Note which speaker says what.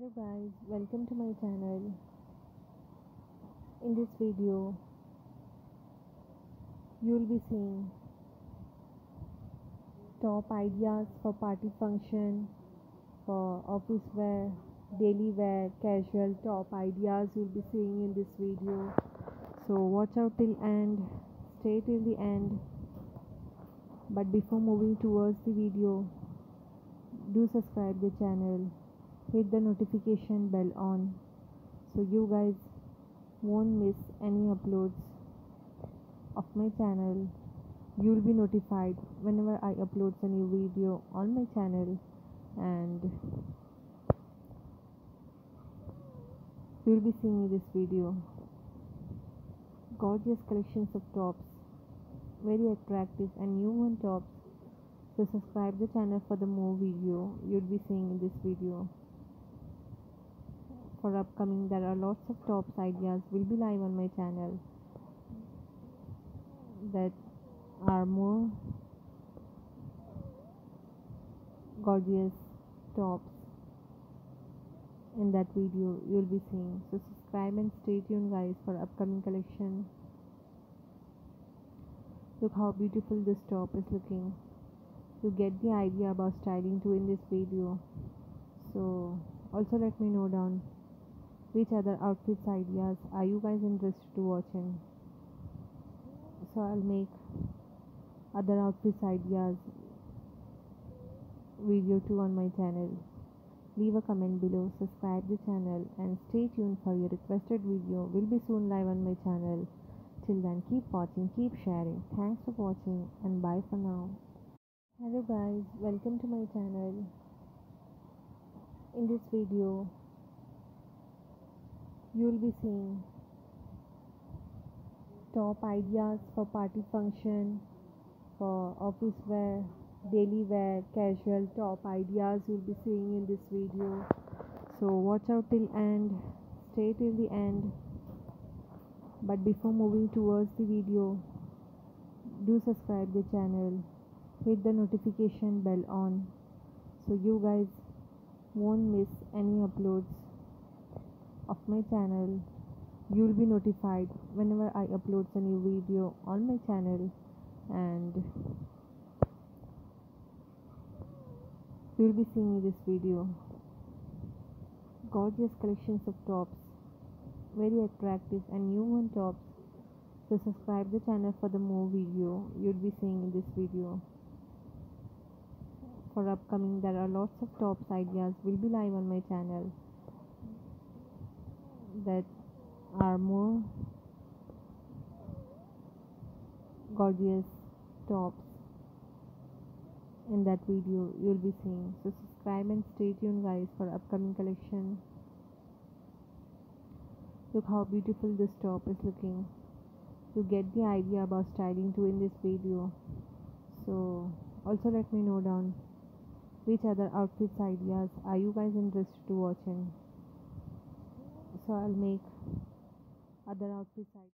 Speaker 1: hello guys welcome to my channel. In this video you will be seeing top ideas for party function for office wear daily wear casual top ideas you'll be seeing in this video. So watch out till end stay till the end. But before moving towards the video do subscribe the channel hit the notification bell on. So you guys won't miss any uploads of my channel. You'll be notified whenever i upload a new video on my channel and you'll be seeing this video. Gorgeous collections of tops. Very attractive and new one tops. So subscribe the channel for the more video. You'll be seeing in this video for upcoming there are lots of tops ideas will be live on my channel that are more gorgeous tops in that video you'll be seeing. So subscribe and stay tuned guys for upcoming collection. Look how beautiful this top is looking. You get the idea about styling too in this video. So also let me know down which other outfits ideas. Are you guys interested to watching? So i'll make other outfits ideas video too on my channel. Leave a comment below subscribe the channel and stay tuned for your requested video. Will be soon live on my channel. Till then keep watching keep sharing. Thanks for watching and bye for now. Hello guys welcome to my channel. In this video you'll be seeing top ideas for party function for office wear daily wear casual top ideas you'll be seeing in this video. So watch out till end. Stay till the end. But before moving towards the video do subscribe the channel. Hit the notification bell on so you guys won't miss any uploads of my channel you'll be notified whenever i upload a new video on my channel. And you'll be seeing this video. Gorgeous collections of tops. Very attractive and new one tops. So subscribe the channel for the more video. You'll be seeing in this video. For upcoming there are lots of tops ideas will be live on my channel that are more gorgeous tops in that video you'll be seeing. So subscribe and stay tuned guys for upcoming collection. Look how beautiful this top is looking. You get the idea about styling too in this video. So also let me know down which other outfits ideas are you guys interested to watching so I'll make other outfits.